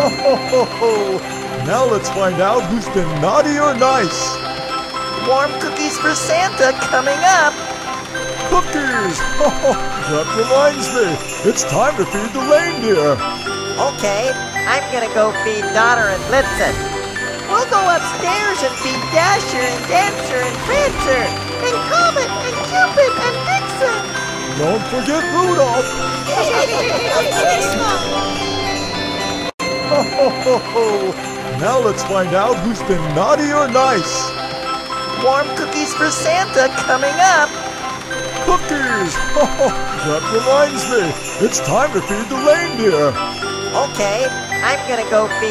Ho, ho, ho, ho. Now let's find out who's been naughty or nice. Warm cookies for Santa coming up. Cookies! that reminds me, it's time to feed the reindeer. Okay, I'm gonna go feed Donner and Blitzen. We'll go upstairs and feed Dasher and Dancer and Prancer and Comet and Cupid and Vixen. Don't forget Rudolph. Ho, ho. Now let's find out who's been naughty or nice. Warm cookies for Santa coming up. Cookies! that reminds me, it's time to feed the reindeer. Okay, I'm gonna go feed